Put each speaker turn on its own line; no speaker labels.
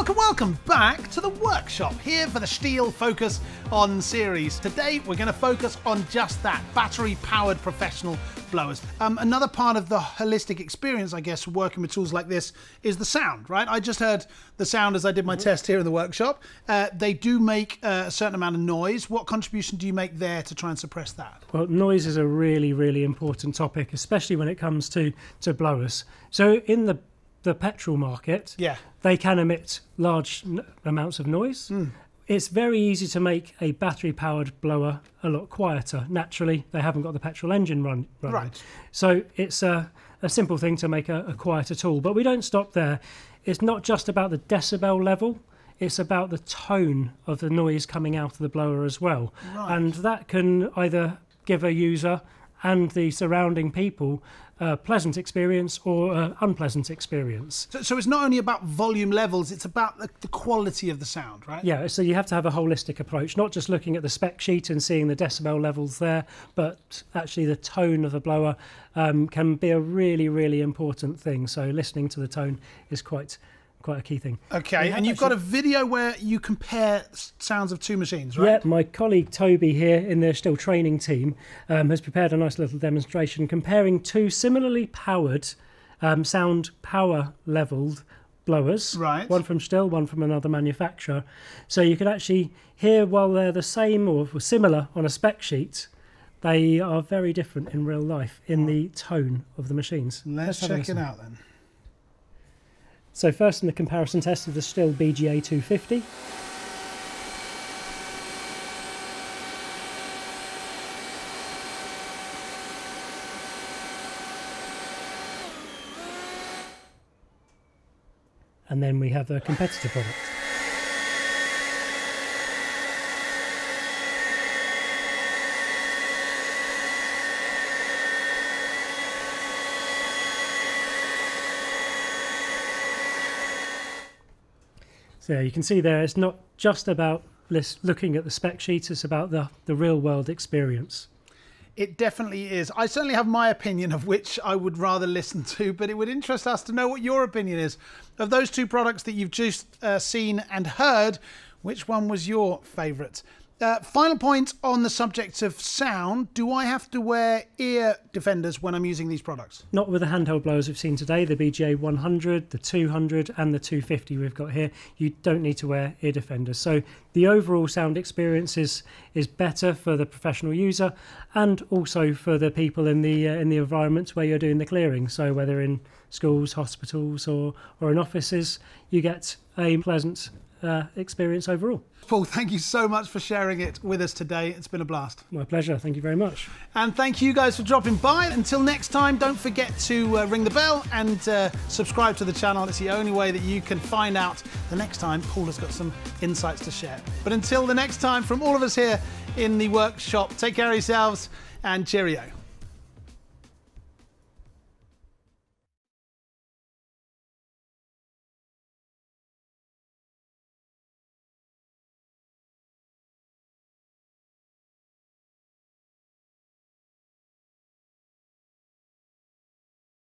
welcome, welcome back to the workshop here for the Stihl Focus on series. Today we're going to focus on just that battery powered professional blowers. Um, another part of the holistic experience, I guess, working with tools like this is the sound, right? I just heard the sound as I did my mm-hmm. test here in the workshop. Uh, they do make uh, a certain amount of noise. What contribution do you make there to try and suppress that?
Well, noise is a really, really important topic, especially when it comes to, to blowers. So in the the petrol market,
yeah.
they can emit large amounts of noise. Mm. It's very easy to make a battery powered blower a lot quieter. Naturally, they haven't got the petrol engine run, running.
Right.
So it's a, a simple thing to make a, a quieter tool. But we don't stop there. It's not just about the decibel level, it's about the tone of the noise coming out of the blower as well.
Right.
And that can either give a user and the surrounding people a pleasant experience or an unpleasant experience.
So, so, it's not only about volume levels, it's about the, the, quality of the sound, right?
Yeah, so you have to have a holistic approach, not just looking at the spec sheet and seeing the decibel levels there, but actually the tone of the blower um, can be a really, really important thing. So listening to the tone is quite quite a key thing.
Okay, and you've got a video where you compare sounds of two machines, right?
Yeah, my colleague Toby here in the Stihl training team um, has prepared a nice little demonstration comparing two similarly powered, um, sound power leveled blowers.
Right.
One from Stihl, one from another manufacturer. So you can actually hear while they're the same or similar on a spec sheet. They are very different in real life in the tone of the machines.
Let's, Let's check it out then.
So first in the comparison test of the Stihl BGA 250. And then we have a competitor product. So you can see there, it's not just about looking at the spec sheet, it's about the, the real world experience.
It definitely is. I certainly have my opinion of which I would rather listen to, but it would interest us to know what your opinion is. Of those two products that you've just uh, seen and heard, which one was your favourite? Uh, final point on the subject of sound. Do I have to wear ear defenders when I'm using these products?
Not with the handheld blowers we've seen today, the BGA 100, the 200 and the 250 we've got here. You don't need to wear ear defenders. So the overall sound experience is, is better for the professional user and also for the people in the, uh, in the environments where you're doing the clearing. So whether in schools, hospitals or, or in offices, you get a pleasant uh, experience overall.
Paul, thank you so much for sharing it with us today. It's been a blast.
My pleasure. Thank you very much.
And thank you guys for dropping by. Until next time, don't forget to uh, ring the bell and uh, subscribe to the channel. It's the only way that you can find out the next time Paul has got some insights to share. But until the next time, from all of us here in the workshop, take care of yourselves and cheerio.